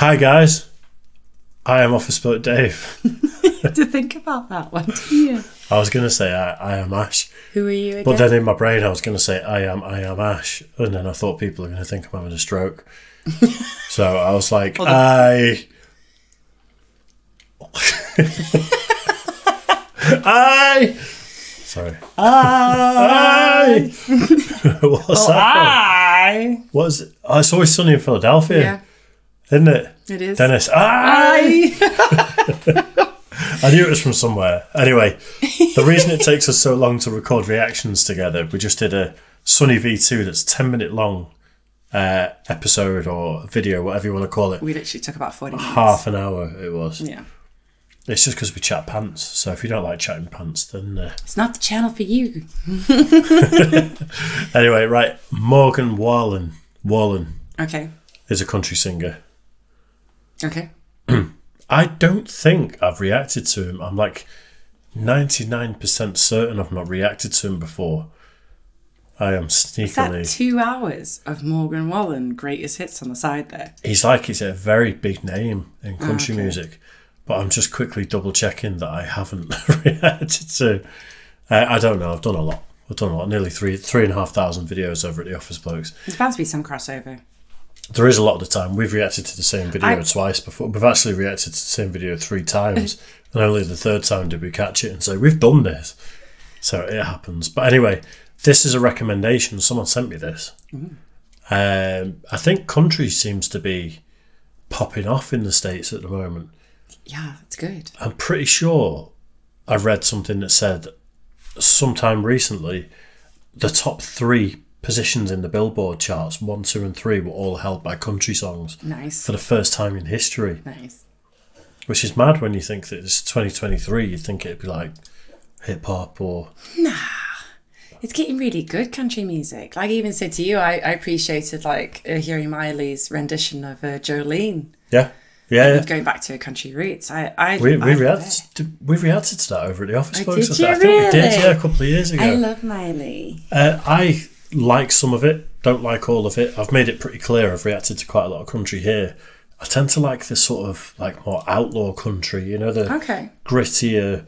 Hi guys, I am Office Bloke Dave. to think about that one, didn't you? I was going to say I, I am Ash, Who are you again? but then in my brain I was going to say I am I am Ash, and then I thought people are going to think I'm having a stroke. so I was like Hold. I. I. Sorry. I. I. What's that? Oh, I. What is it? Oh, it's always sunny in Philadelphia, Yeah, isn't it? it is. Dennis. I. I. I knew it was from somewhere. Anyway, the reason it takes us so long to record reactions together, we just did a Sunny V2 that's 10 minute long uh, episode or video, whatever you want to call it. we literally took about 40 minutes. Half an hour it was. Yeah. It's just because we chat pants. So if you don't like chatting pants, then. Uh... It's not the channel for you. Anyway, right. Morgan Wallen. Wallen Okay. is a country singer. Okay. I don't think I've reacted to him. I'm like 99% certain I've not reacted to him before. I am Is sneakily. that two hours of Morgan Wallen greatest hits on the side there? he's like he's a very big name in country okay. music, but I'm just quickly double checking that I haven't reacted to. Uh, I don't know. I've done a lot. I've done a lot. Nearly three three and a half thousand videos over at the Office Blokes. There's bound to be some crossover. There is a lot of the time we've reacted to the same video I- twice before. We've actually reacted to the same video three times, and only the third time did we catch it and say we've done this. So it happens. But anyway, this is a recommendation. Someone sent me this. Um, I think country seems to be popping off in the states at the moment. Yeah, it's good. I'm pretty sure I read something that said sometime recently the top three positions in the Billboard charts, one, two, and three, were all held by country songs Nice. for the first time in history, Nice. which is mad when you think that it's 2023. You'd think it'd be like hip hop or Nah. It's getting really good country music. Like I even said to you, I, I appreciated like uh, hearing Miley's rendition of uh, Jolene. yeah, yeah. yeah. Going back to her country roots, I I We, we love reacted. To, we reacted to that over at the office. Oh, folks. did you I think we did, yeah, a couple of years ago. I love Miley. Uh, I like some of it, don't like all of it. I've made it pretty clear. I've reacted to quite a lot of country here. I tend to like the sort of like more outlaw country, you know, the Okay. grittier,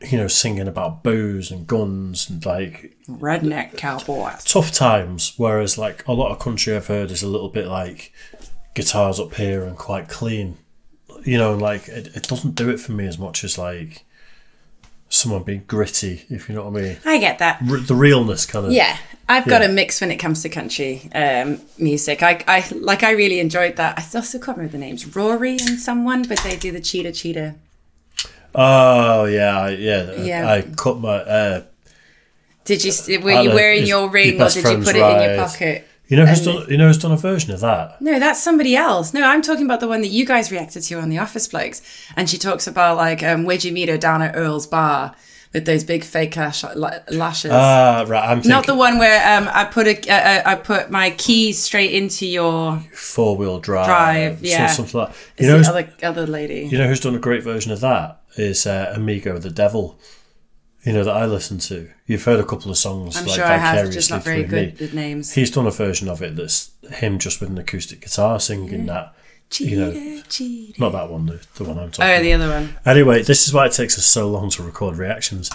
you know, singing about booze and guns and like Redneck cowboys. tough times. Whereas like a lot of country I've heard is a little bit like guitars up here and quite clean, you know, and like it, it doesn't do it for me as much as like someone being gritty, if you know what I mean. I get that. R- the realness kind of. Yeah, I've got Yeah. a mix when it comes to country um, music. I, I like. I really enjoyed that. I also can't remember the names. Rory and someone, but they do the cheater cheater. Oh yeah, yeah. Yeah. I cut my. Uh, Did you? Were Uh, you wearing your your ring, or did you put it in your pocket? You know who's done? You know who's done a version of that? No, that's somebody else. No, I'm talking about the one that you guys reacted to on the Office Blokes, and she talks about like, um, where'd you meet her down at Earl's Bar with those big fake lash- lashes. Ah, right. I'm thinking Not the one where um, I put a uh, uh, I put my keys straight into your. four wheel drive. Drive, yeah. something like. It's You know, the other other lady. you know who's done a great version of that is uh, Amigo the Devil. You know that I listen to. You've heard a couple of songs I'm like sure I have, just not very through me. good with names. He's done a version of it that's him just with an acoustic guitar singing that. you know, cheetah. Not that one, the, the one I'm talking. Oh, about. the other one. Anyway, this is why it takes us so long to record reactions.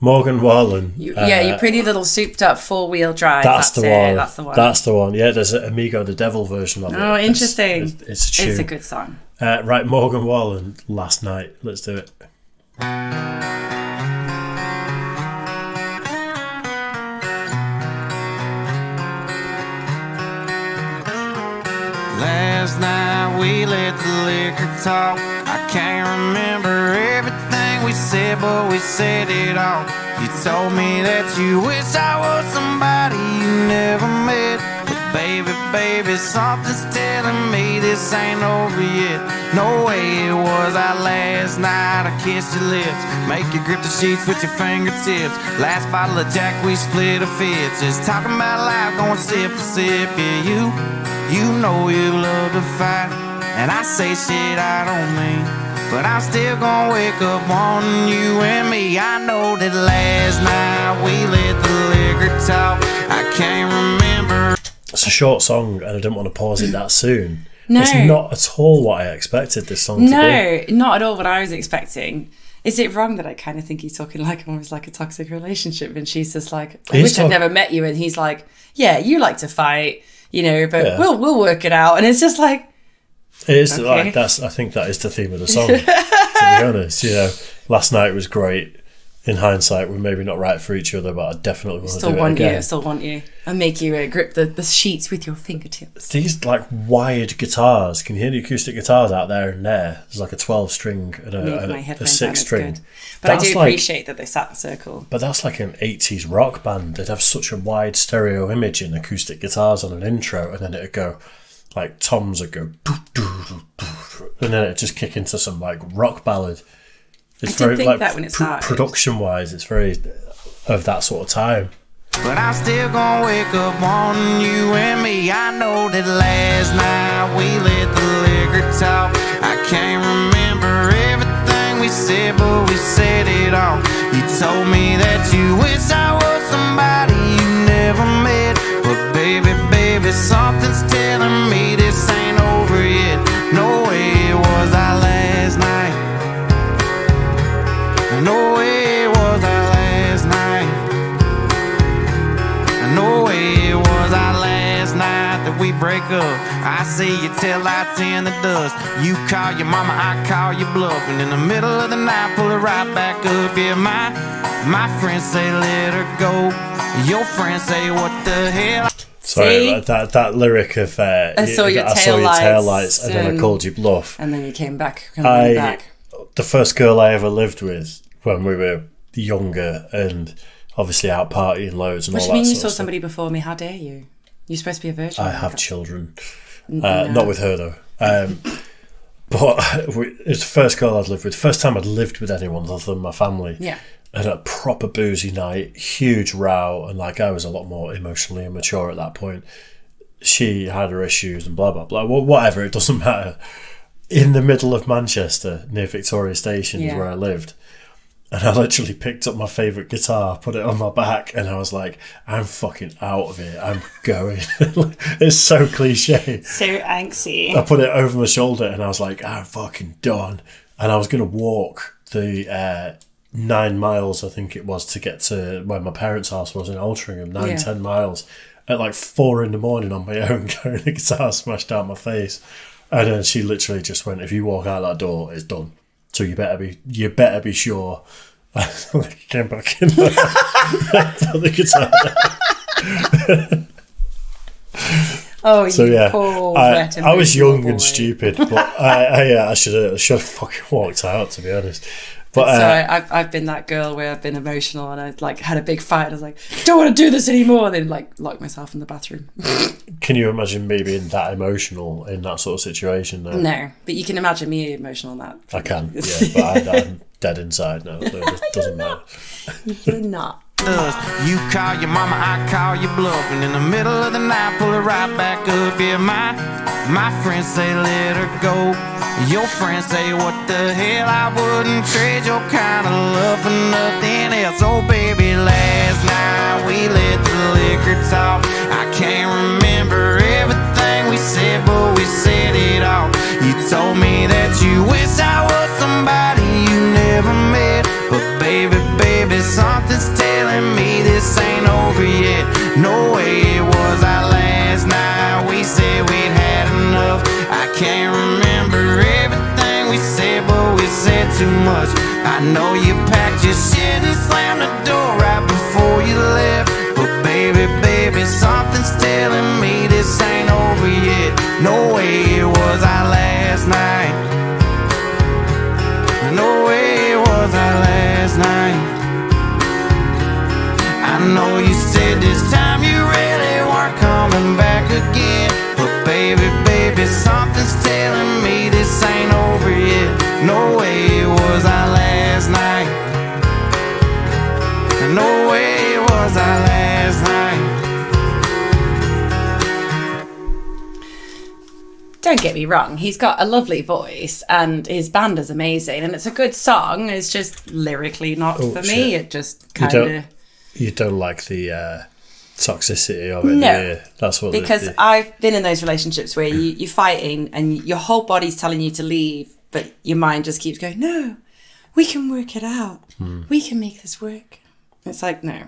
Morgan Wallen. You, uh, yeah, your pretty little souped up four wheel drive. That's, That's, the it. one. That's the one. That's the one. Yeah, there's an Amigo the Devil version of it. oh, interesting. It's, it's a tune. It's a good song. Uh, right, Morgan Wallen. Last night. Let's do it. Last night we let the liquor talk. I can't remember everything we said, but we said it all. You told me that you wish I was somebody baby, something's telling me this ain't over yet. No way it was our last night. I kissed your lips, make you grip the sheets with your fingertips. Last bottle of Jack, we split a fifth. Just talking about life, going sip for sip. Yeah, you. You know you love to fight, and I say shit I don't mean. But I'm still gonna wake up wanting you and me. I know that last night we let the liquor talk. I can't remember. It's a short song, and I didn't want to pause it that soon. No. It's not at all what I expected this song to be. No, not at all what I was expecting. Is it wrong that I kind of think he's talking like almost like a toxic relationship? And she's just like, I He's wish I'd never met you. And he's like, Yeah, you like to fight, you know, but Yeah. we'll we'll work it out. And it's just like, It is Okay. like that's. I think that is the theme of the song. to be honest, you know, last night was great. In hindsight, we're maybe not right for each other, but I definitely want to still do it want again. you, still want you, and make you uh, grip the, the sheets with your fingertips. These like wired guitars. Can you hear the acoustic guitars out there and there? There's like a twelve string and a, and a, a six string. good. But I That's do like- appreciate that they sat in a circle. But that's like an 80s rock band. They'd have such a wide stereo image in acoustic guitars on an intro, and then it'd go like toms would go, and then it'd just kick into some like rock ballad. It's did think that when it started. production wise, it's very uh, of that sort of time. But I'm still gonna wake up wanting you and me. I know that last night we let the liquor talk. I can't remember everything we said, but we said it all. You told me that you wish I up. I see you till I in the dust. You call your mama, I call your bluff. And in the middle of the night, pull her right back up. Yeah, my my friends say let her go. Your friends say what the hell. Sorry, See? that that lyric of uh, I saw your I saw tail your tail lights lights, and then I and- called you bluff. And then you came back, I back. the first girl I ever lived with when we were younger and obviously out partying loads and What all do you that mean you sort saw somebody before me? How dare you? You're supposed to be a virgin. I have children, uh, not with her though. Um, but it's the first girl I'd lived with. First time I'd lived with anyone other than my family. Yeah. And a proper boozy night, huge row, and like I was a lot more emotionally immature at that point. She had her issues and blah blah blah. Well, whatever, it doesn't matter. In the middle of Manchester, near Victoria Station, is where I lived. And I literally picked up my favourite guitar, put it on my back, and I was like, I'm fucking out of here. I'm going. it's so cliche. So angsty. I put it over my shoulder and I was like, I'm fucking done. And I was going to walk the uh, nine miles, I think it was, to get to where my parents' house was in Altrincham, nine, Yeah. ten miles, at like four in the morning on my own, carrying the guitar smashed out my face. And then she literally just went, if you walk out that door, it's done. So you better be, you better be sure. I came back in, put the guitar. Oh, So you yeah, I, I was young and stupid, but I, I, yeah, I should have, I should have fucking walked out to be honest. But so uh, I, I've, I've been that girl where I've been emotional and I like had a big fight. And I was like, don't want to do this anymore. And then like lock myself in the bathroom. can you imagine me being that emotional in that sort of situation? Though? no, but you can imagine me emotional in that. I can, yeah, but I, I'm dead inside now, so it doesn't matter. You're not. You call your mama, I call your bluff, and in the middle of the night, pull her right back up. Yeah, my my friends say let her go. Your friends say what the hell? I wouldn't trade your kind of love for nothing else. Oh baby, last night we let the liquor talk. I can't remember everything we said, but we said it all. You told me that you wish I was somebody you never met, but baby, baby, something's telling me this ain't too much. I know you packed your shit and slammed the door right before you left. But baby, baby, something's telling me this ain't over yet. No way it was our last Don't get me wrong. He's got a lovely voice and his band is amazing and it's a good song. It's just lyrically not Oh, for shit. me. It just kind of. you don't like the uh, toxicity of it. No. yeah. That's what. because the- I've been in those relationships where you, you're fighting and your whole body's telling you to leave, but your mind just keeps going, no, we can work it out. Hmm. We can make this work. It's like, no.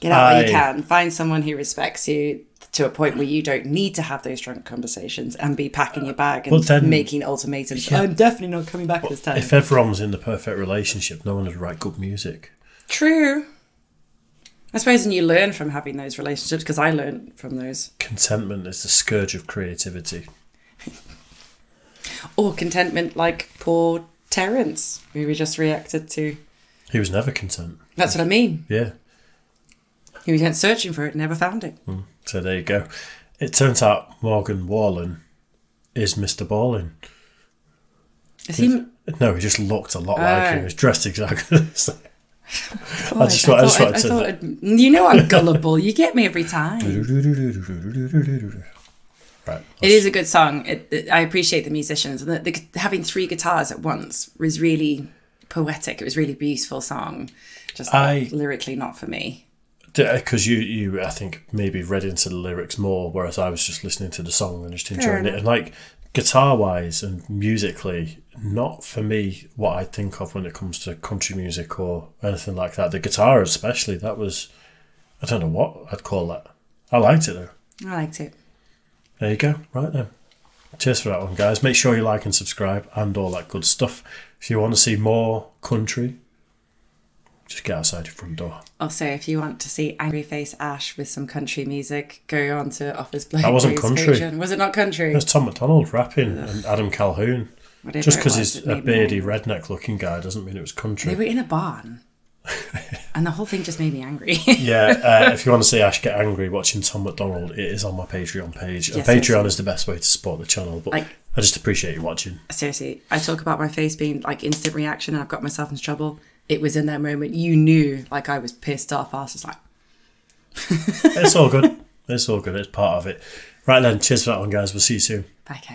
Get out where you I- can. Find someone who respects you to a point where you don't need to have those drunk conversations and be packing your bag and then- making ultimatums. I'm definitely not coming back this time. if everyone was in the perfect relationship, no one would write good music. True. I suppose, and you learn from having those relationships because I learned from those. Contentment is the scourge of creativity. Or contentment, like poor Terence, who we just reacted to. He was never content. That's what I mean. Yeah. He went searching for it, never found it. Hmm. So there you go. It turns out Morgan Wallen is Mr. Ballen. Is he? No, he just looked a lot like Oh. him. He was dressed exactly the same. Oh, just wa- I just thought- to- thought you know I'm gullible. You get me every time. Right. It is a good song. It, it- I appreciate the musicians and the, the, having three guitars at once was really poetic. It was really beautiful song. Just I- lyrically not for me. Because uh, you, you, I think maybe read into the lyrics more, whereas I was just listening to the song and just enjoying it. And like guitar wise and musically, not for me what I think of when it comes to country music or anything like that. The guitar, especially, that was, I don't know what I'd call that. I liked it though. I liked it. There you go. Right then. Cheers for that one, guys. Make sure you like and subscribe and all that good stuff. If you want to see more country, just get outside your front door. Also, if you want to see Angry Face Ash with some country music, go on to Office Bloke. That wasn't country. Patreon. Was it not country? There's Tom MacDonald rapping and Adam Calhoun. Whatever Just because he's a beardy angry. redneck looking guy doesn't mean it was country. They were in a barn. and the whole thing just made me angry. yeah, uh, if you want to see Ash get angry watching Tom MacDonald, it is on my Patreon page. Yes, Patreon is the best way to support the channel, but Like- I just appreciate you watching. Seriously, I talk about my face being like instant reaction and I've got myself into trouble. It was in that moment. You knew, like, I was pissed off. I was just like, It's all good. It's all good. It's part of it. Right then, cheers for that one, guys. We'll see you soon. okay.